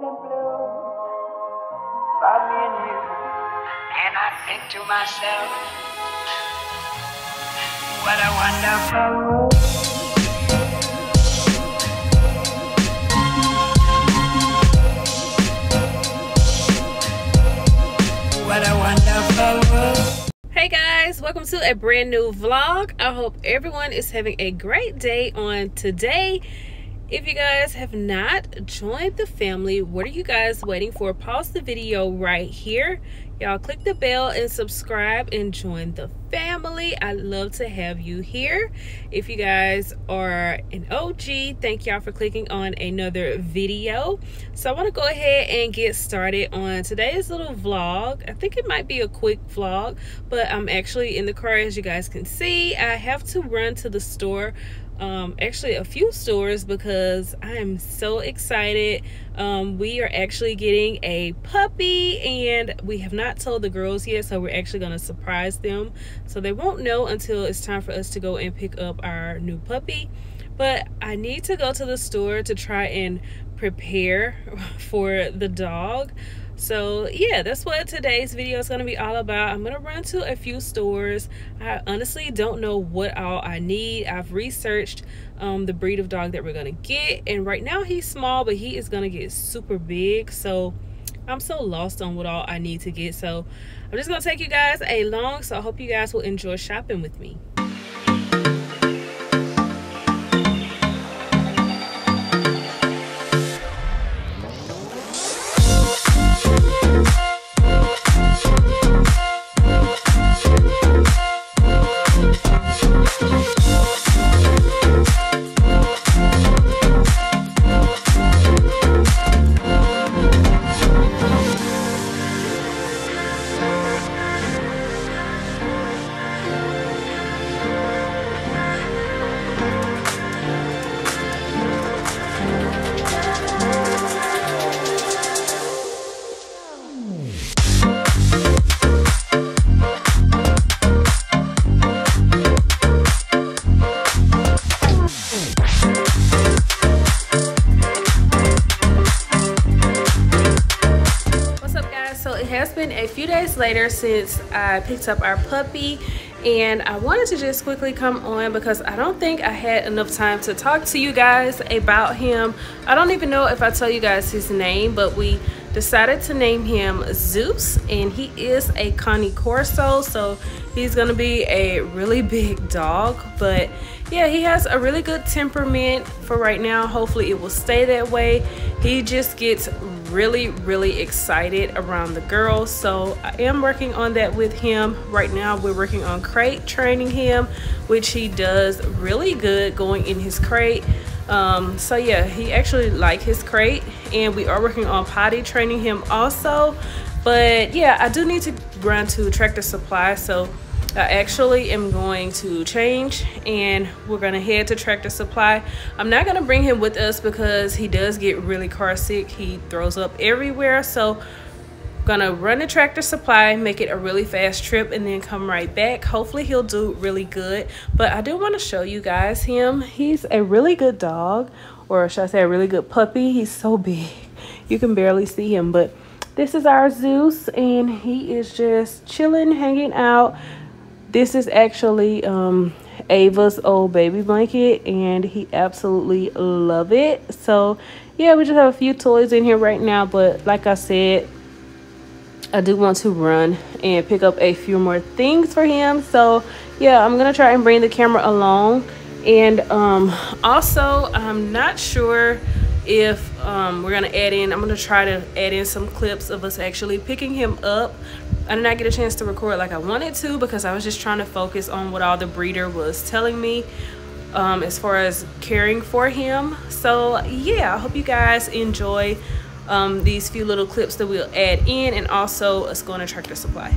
blue me I think to myself, what a wonderful world. What a wonderful world. Hey guys, welcome to a brand new vlog. I hope everyone is having a great day on today. If you guys have not joined the family, what are you guys waiting for? Pause the video right here. Y'all click the bell and subscribe and join the family. I'd love to have you here. If you guys are an OG, thank y'all for clicking on another video. So I want to go ahead and get started on today's little vlog. I think it might be a quick vlog, but I'm actually in the car as you guys can see. I have to run to the store um, actually a few stores because I am so excited. Um, we are actually getting a puppy and we have not told the girls yet, so we're actually going to surprise them. So they won't know until it's time for us to go and pick up our new puppy. But I need to go to the store to try and prepare for the dog. So yeah, that's what today's video is going to be all about. I'm going to run to a few stores. I honestly don't know what all I need. I've researched um, the breed of dog that we're going to get. And right now he's small, but he is going to get super big. So I'm so lost on what all I need to get. So I'm just going to take you guys along. So I hope you guys will enjoy shopping with me. Later since I picked up our puppy. And I wanted to just quickly come on because I don't think I had enough time to talk to you guys about him. I don't even know if I tell you guys his name, but we decided to name him Zeus. And he is a Cane Corso so he's gonna be a really big dog. But yeah he has a really good temperament for right now. Hopefully it will stay that way. He just gets really really excited around the girls so I am working on that with him. Right now we're working on crate training him which he does really good going in his crate. Um, so yeah he actually like his crate and we are working on potty training him also. But yeah I do need to run to tractor supply so I actually am going to change and we're gonna head to Tractor Supply. I'm not gonna bring him with us because he does get really car sick. He throws up everywhere. So gonna run to Tractor Supply, make it a really fast trip and then come right back. Hopefully he'll do really good. But I do wanna show you guys him. He's a really good dog or should I say a really good puppy. He's so big. You can barely see him, but this is our Zeus and he is just chilling, hanging out this is actually um, Ava's old baby blanket and he absolutely love it. So yeah, we just have a few toys in here right now, but like I said, I do want to run and pick up a few more things for him. So yeah, I'm gonna try and bring the camera along. And um, also, I'm not sure if um, we're gonna add in, I'm gonna try to add in some clips of us actually picking him up I did not get a chance to record like I wanted to because I was just trying to focus on what all the breeder was telling me um, as far as caring for him. So yeah, I hope you guys enjoy um, these few little clips that we'll add in and also us going to Tractor Supply.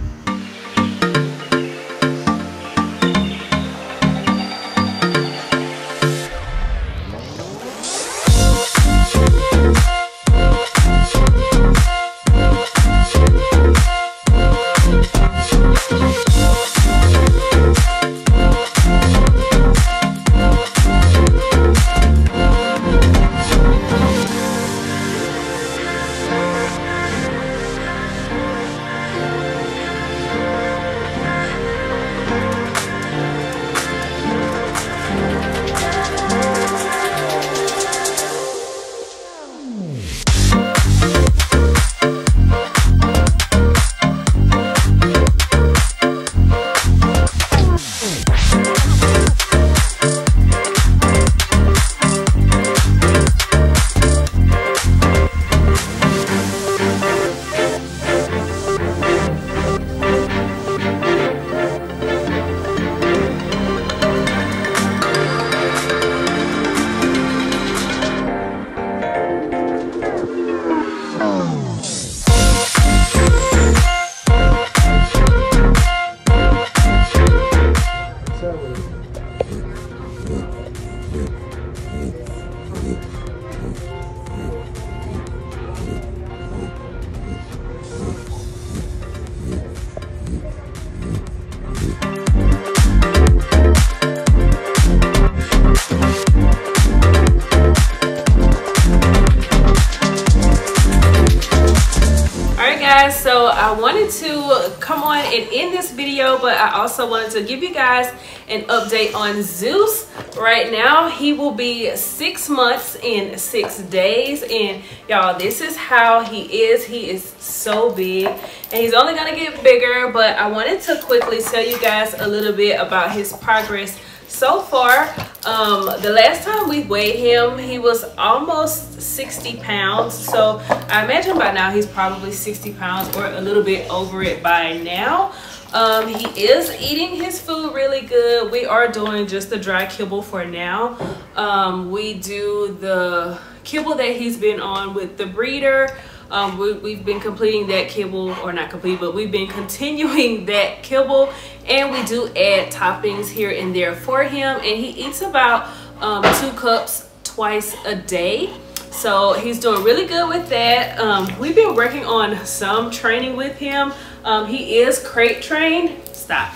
And end this video, but I also wanted to give you guys an update on Zeus. Right now, he will be six months in six days. And y'all, this is how he is. He is so big and he's only gonna get bigger, but I wanted to quickly tell you guys a little bit about his progress so far um, the last time we weighed him he was almost 60 pounds. So i imagine by now he's probably 60 pounds or a little bit over it by now. Um, he is eating his food really good. We are doing just the dry kibble for now. Um, we do the kibble that he's been on with the breeder um, we, have been completing that kibble or not complete but we've been continuing that kibble and we do add toppings here and there for him and he eats about um, two cups twice a day. So he's doing really good with that. Um, we've been working on some training with him. Um, he is crate trained. Stop.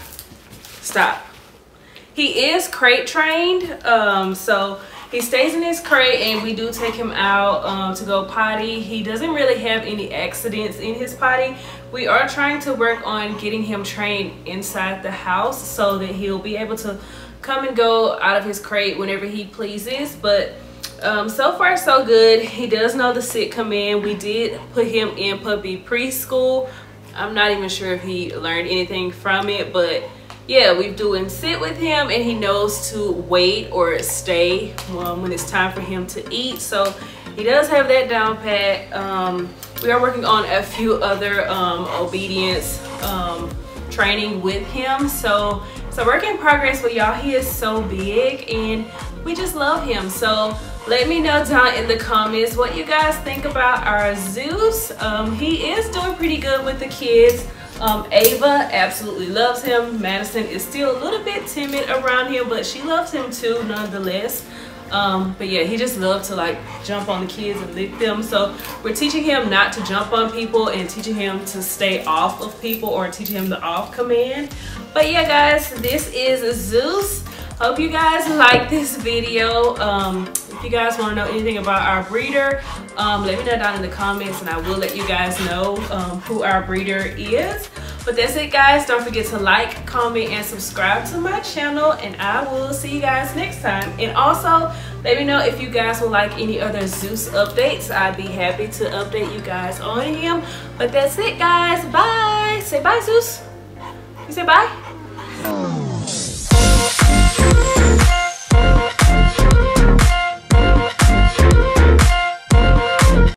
Stop. He is crate trained um, so he stays in his crate and we do take him out um, to go potty. He doesn't really have any accidents in his potty. We are trying to work on getting him trained inside the house so that he'll be able to come and go out of his crate whenever he pleases. But um, so far so good. He does know the sit command. We did put him in puppy preschool. I'm not even sure if he learned anything from it, but yeah, we've doing sit with him and he knows to wait or stay um, when it's time for him to eat. So he does have that down pat. Um, we are working on a few other um, obedience um, training with him. So it's a work in progress, but y'all, he is so big and we just love him. So let me know down in the comments what you guys think about our Zeus. Um, he is doing pretty good with the kids. Um, Ava absolutely loves him. Madison is still a little bit timid around him, but she loves him too nonetheless. Um, but yeah, he just loves to like jump on the kids and lick them. So we're teaching him not to jump on people and teaching him to stay off of people or teaching him the off command. But yeah, guys, this is Zeus. Hope you guys like this video. Um, if you guys want to know anything about our breeder, um, let me know down in the comments and I will let you guys know um, who our breeder is. But that's it guys. Don't forget to like, comment, and subscribe to my channel. And I will see you guys next time. And also, let me know if you guys would like any other Zeus updates. I'd be happy to update you guys on him. But that's it guys. Bye. Say bye Zeus. You say bye?